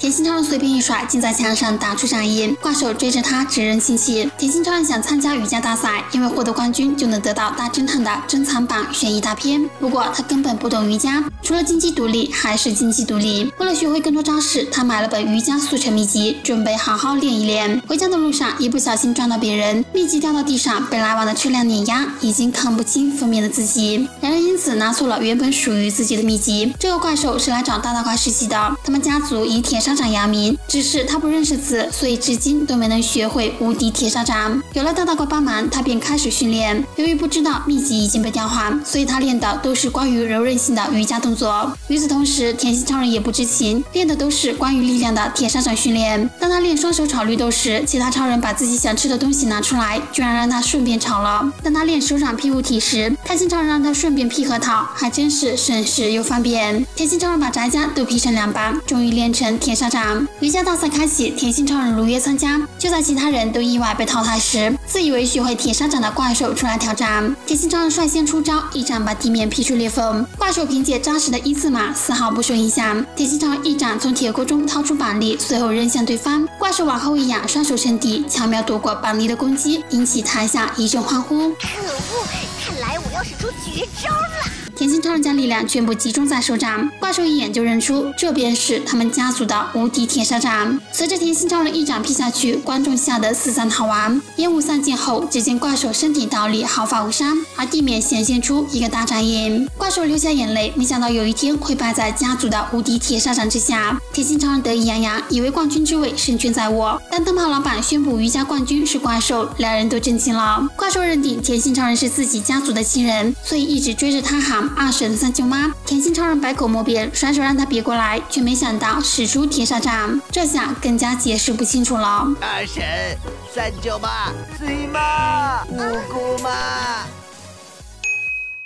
田心超人随便一甩，竟在墙上打出掌印。怪兽追着他直扔氢气。田心超想参加瑜伽大赛，因为获得冠军就能得到大侦探的珍藏版悬疑大片。不过他根本不懂瑜伽，除了经济独立还是经济独立。为了学会更多招式，他买了本瑜伽速成秘籍，准备好好练一练。回家的路上，一不小心撞到别人，秘籍掉到地上，被来往的车辆碾压，已经看不清封面的自己。两人因此拿错了原本属于自己的秘籍。这个怪兽是来找大大怪实习的，他们家族以铁砂掌扬名，只是他不认识字，所以至今都没能学会无敌铁砂掌。有了大大怪帮忙，他便开始训练。由于不知道秘籍已经被调换，所以他练的都是关于柔韧性的瑜伽动作。与此同时，甜心超人也不知情，练的都是关于力量的铁砂掌训练。当他练双手炒绿豆时，其他超人把自己想吃的东西拿出来，居然让他顺便炒了。当他练手掌劈物体时，开心超人让他顺便劈核桃，还真是省事又方便。甜心超人把宅家都劈成两半，终于练成铁砂掌。瑜伽大赛开启，甜心超人如约参加。就在其他人都意外被淘汰时，自以为学会铁砂掌的怪兽出来挑战。甜心超人率先出招，一掌把地面劈出裂缝。怪兽凭借扎实的一字马，丝毫不受影响。甜心超人一掌从铁锅中掏出板栗，随后扔向对方。怪兽往后一仰，双手撑地，巧妙躲过板栗的攻击，引起台下一阵欢呼。可恶！看来我要使出绝招了。甜心超人将力量全部集中在手掌，怪兽一眼就认出，这便是他们家族的无敌铁砂掌。随着甜心超人一掌劈下去，观众吓得四散逃亡。烟雾散尽后，只见怪兽身体倒立，毫发无伤，而地面显现出一个大掌印。怪兽流下眼泪，没想到有一天会败在家族的无敌铁砂掌之下。甜心超人得意洋洋，以为冠军之位胜券在握。当灯泡老板宣布瑜伽冠军是怪兽，两人都震惊了。怪兽认定甜心超人是自己家族的亲人，所以一直追着他喊。二婶三舅妈，甜心超人百口莫辩，甩手让他别过来，却没想到使出铁砂掌，这下更加解释不清楚了。二婶三舅妈，